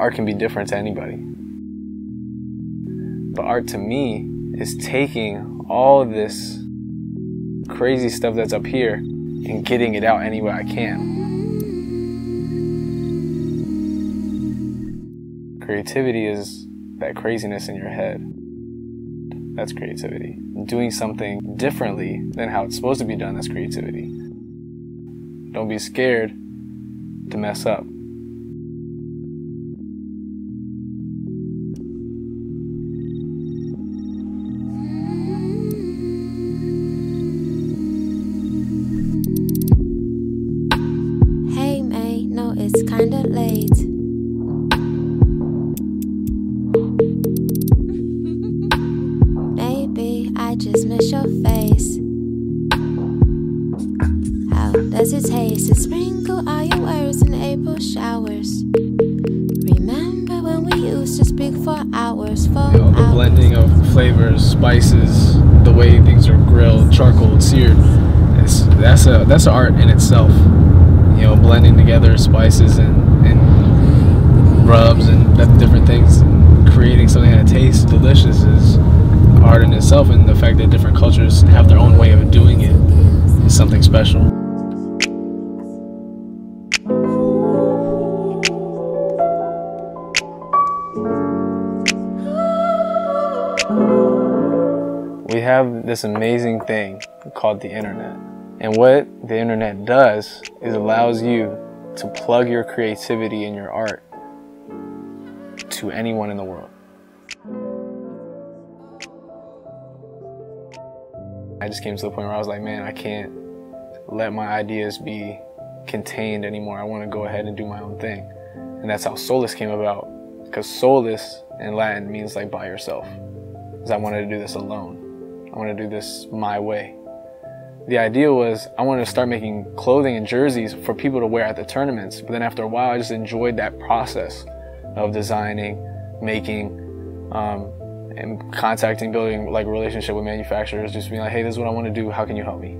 art can be different to anybody. But art to me is taking all this crazy stuff that's up here and getting it out any way I can. Creativity is that craziness in your head. That's creativity. Doing something differently than how it's supposed to be done, that's creativity. Don't be scared to mess up. Late. Maybe I just miss your face. How does it taste to sprinkle all your words in April showers? Remember when we used to speak for hours, for You know, the hours? blending of flavors, spices, the way things are grilled, charcoal, seared. It's, that's a that's an art in itself. You know, blending together spices and, and rubs and different things, creating something that tastes delicious is art in itself. And the fact that different cultures have their own way of doing it is something special. we have this amazing thing called the internet. And what the internet does is allows you to plug your creativity and your art to anyone in the world. I just came to the point where I was like, man, I can't let my ideas be contained anymore. I want to go ahead and do my own thing. And that's how Solus came about. Because Solus in Latin means like by yourself. Because I wanted to do this alone. I want to do this my way. The idea was I wanted to start making clothing and jerseys for people to wear at the tournaments. But then after a while, I just enjoyed that process of designing, making, um, and contacting, building like a relationship with manufacturers. Just being like, hey, this is what I want to do. How can you help me?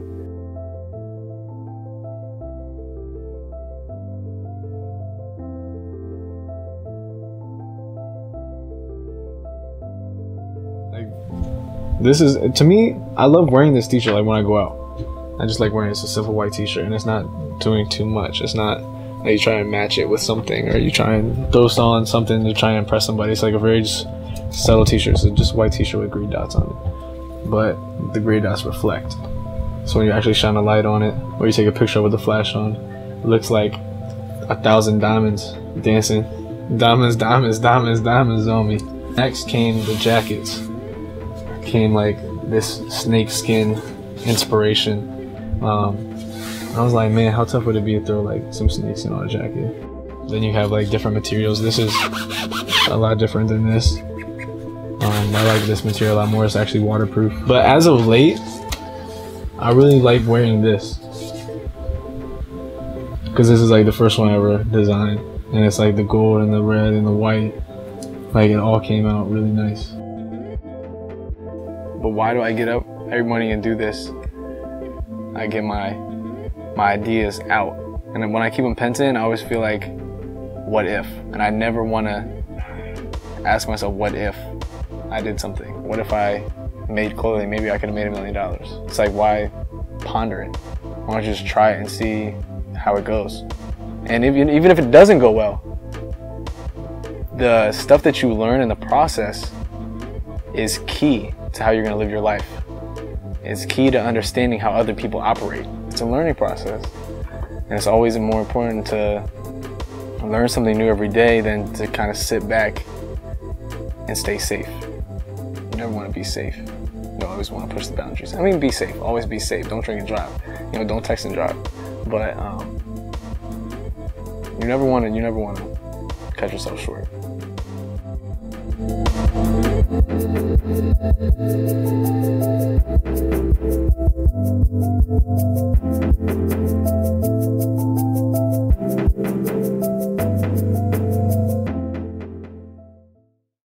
This is to me i love wearing this t-shirt like when i go out i just like wearing it's a simple white t-shirt and it's not doing too much it's not like you try and match it with something? Or you try and throw on something to try and impress somebody? It's like a very just subtle t-shirt it's just white t-shirt with green dots on it. But the gray dots reflect. So when you actually shine a light on it or you take a picture with a flash on it looks like a thousand diamonds dancing. Diamonds diamonds diamonds diamonds on me. Next came the jackets. Came like this snake skin inspiration. Um, I was like, man, how tough would it be to throw like some snakes in on a jacket? Then you have like different materials. This is a lot different than this. Um, I like this material a lot more. It's actually waterproof. But as of late, I really like wearing this because this is like the first one I ever designed, and it's like the gold and the red and the white. Like it all came out really nice. But why do I get up every morning and do this? I get my my ideas out, and when I keep them pent in, I always feel like, what if? And I never want to ask myself, what if I did something? What if I made clothing? Maybe I could have made a million dollars. It's like why ponder it? Why don't you just try it and see how it goes? And even even if it doesn't go well, the stuff that you learn in the process is key to how you're going to live your life. It's key to understanding how other people operate. It's a learning process. And it's always more important to learn something new every day than to kind of sit back and stay safe. You never want to be safe. You always want to push the boundaries. I mean, be safe. Always be safe. Don't drink and drive. You know, don't text and drive. But um, you never want to. You never want to cut yourself short. Thank you. Thank you.